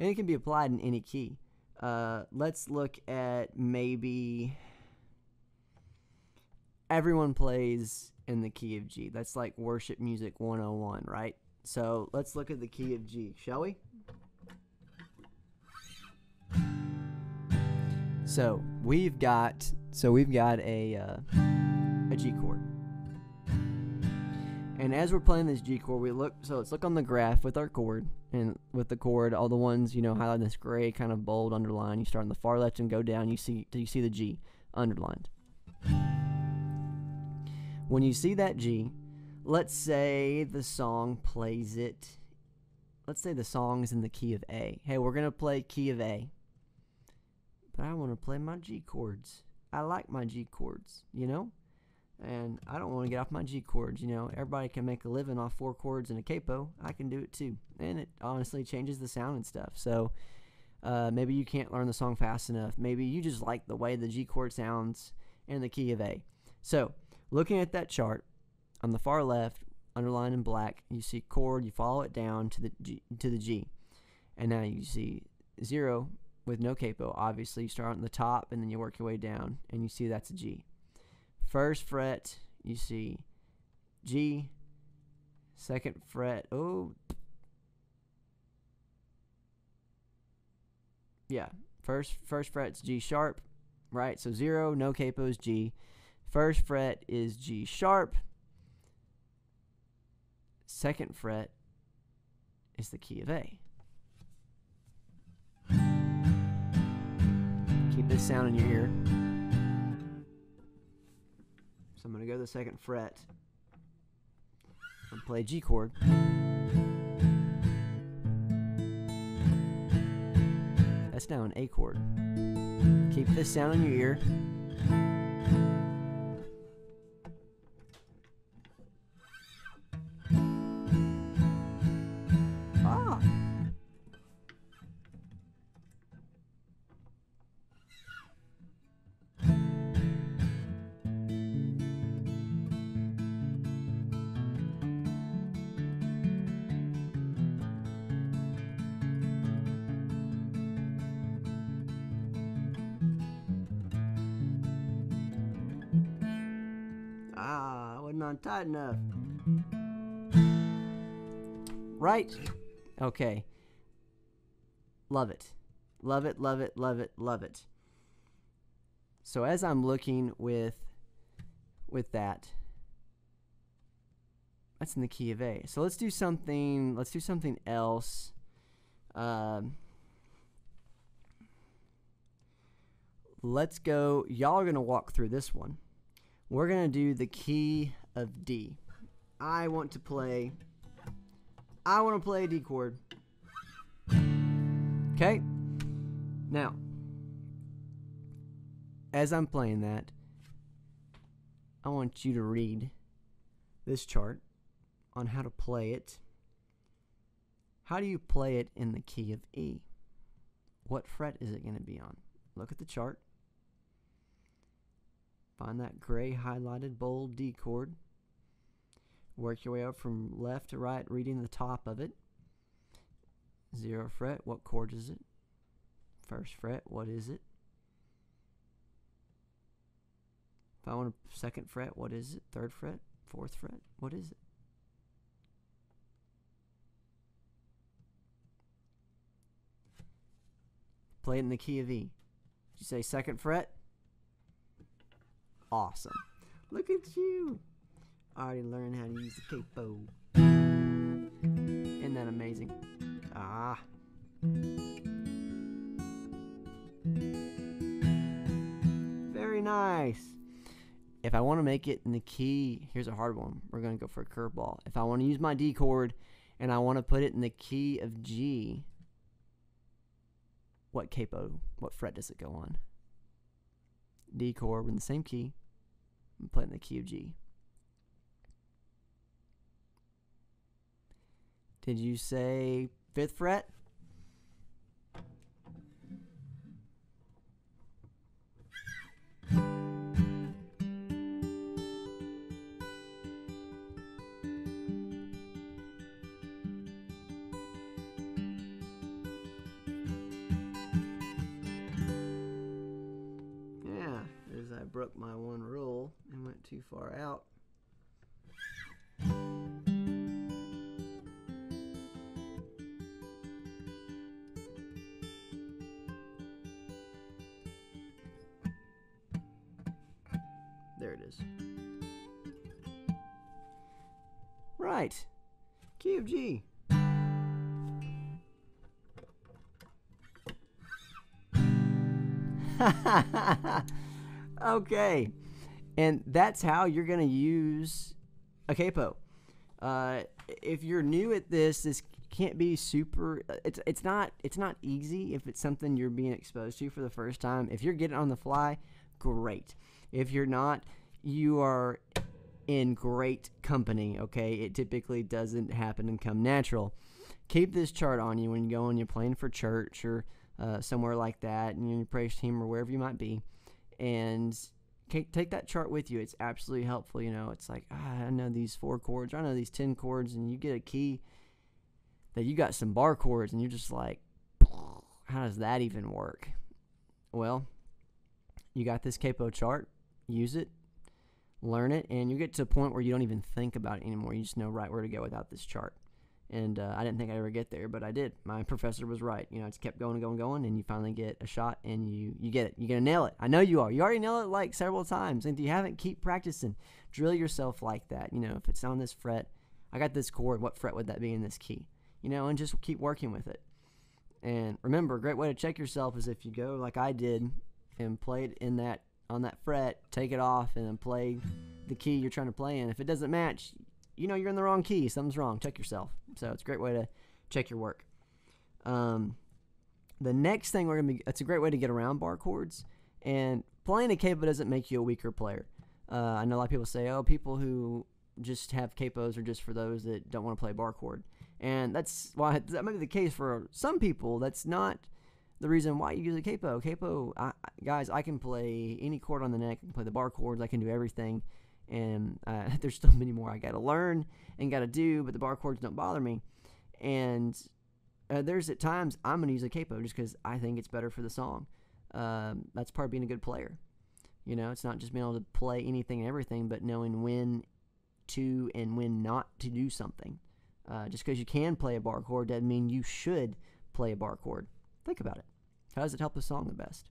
and it can be applied in any key. Uh, let's look at maybe everyone plays in the key of G. That's like worship music 101, right? So let's look at the key of G, shall we? So we've got so we've got a uh, a G chord, and as we're playing this G chord, we look. So let's look on the graph with our chord, and with the chord, all the ones you know highlighted this gray kind of bold underline. You start on the far left and go down. You see, you see the G underlined? When you see that G, let's say the song plays it. Let's say the song is in the key of A. Hey, we're gonna play key of A but I want to play my G chords. I like my G chords, you know? And I don't want to get off my G chords, you know? Everybody can make a living off four chords and a capo. I can do it too. And it honestly changes the sound and stuff. So uh, maybe you can't learn the song fast enough. Maybe you just like the way the G chord sounds in the key of A. So looking at that chart, on the far left, underlined in black, you see chord, you follow it down to the G, to the G. And now you see zero with no capo. Obviously, you start on the top and then you work your way down, and you see that's a G. First fret, you see G. Second fret, oh, yeah. First first fret's G sharp, right? So zero, no capos, G. First fret is G sharp. Second fret is the key of A. keep this sound in your ear. So I'm going to go to the second fret and play G chord. That's now an A chord. Keep this sound in your ear. Not tight enough. Right? Okay. Love it. Love it, love it, love it, love it. So as I'm looking with with that, that's in the key of A. So let's do something. Let's do something else. Um, let's go. Y'all are gonna walk through this one. We're gonna do the key of D. I want to play. I want to play a D chord. Okay? Now, as I'm playing that, I want you to read this chart on how to play it. How do you play it in the key of E? What fret is it going to be on? Look at the chart. Find that gray highlighted bold D chord. Work your way up from left to right, reading the top of it. Zero fret, what chord is it? First fret, what is it? If I want a second fret, what is it? Third fret, fourth fret, what is it? Play it in the key of E. Did you say second fret? Awesome. Look at you already learned how to use the capo. Isn't that amazing? Ah. Very nice. If I want to make it in the key, here's a hard one. We're going to go for a curveball. If I want to use my D chord and I want to put it in the key of G, what capo, what fret does it go on? D chord in the same key, I'm playing the key of G. Did you say fifth fret? Yeah, as I broke my one rule and went too far out. Is. Right. Key of G. okay. And that's how you're going to use a capo. Uh, if you're new at this, this can't be super it's it's not it's not easy if it's something you're being exposed to for the first time. If you're getting on the fly, great. If you're not, you are in great company, okay? It typically doesn't happen and come natural. Keep this chart on you when you go and you're playing for church or uh, somewhere like that, and your praise team or wherever you might be, and take that chart with you. It's absolutely helpful. You know, it's like ah, I know these four chords, I know these ten chords, and you get a key that you got some bar chords, and you're just like, how does that even work? Well, you got this capo chart. Use it, learn it, and you get to a point where you don't even think about it anymore. You just know right where to go without this chart. And uh, I didn't think I'd ever get there, but I did. My professor was right. You know, it's kept going and going and going, and you finally get a shot, and you you get it. You're gonna nail it. I know you are. You already nailed it like several times, and if you haven't, keep practicing. Drill yourself like that. You know, if it's on this fret, I got this chord. What fret would that be in this key? You know, and just keep working with it. And remember, a great way to check yourself is if you go like I did and played in that on that fret, take it off, and then play the key you're trying to play in. If it doesn't match, you know you're in the wrong key. Something's wrong. Check yourself. So it's a great way to check your work. Um, the next thing we're gonna be it's a great way to get around bar chords. And playing a capo doesn't make you a weaker player. Uh, I know a lot of people say, oh, people who just have capos are just for those that don't want to play bar chord. And that's why that might be the case for some people. That's not the reason why you use a capo. Capo, I, guys, I can play any chord on the neck. I can play the bar chords. I can do everything and uh, there's still many more I got to learn and got to do, but the bar chords don't bother me. And uh, there's at times I'm gonna use a capo just because I think it's better for the song. Um, that's part of being a good player. You know, it's not just being able to play anything and everything, but knowing when to and when not to do something. Uh, just because you can play a bar chord doesn't mean you should play a bar chord. Think about it. How does it help the song the best?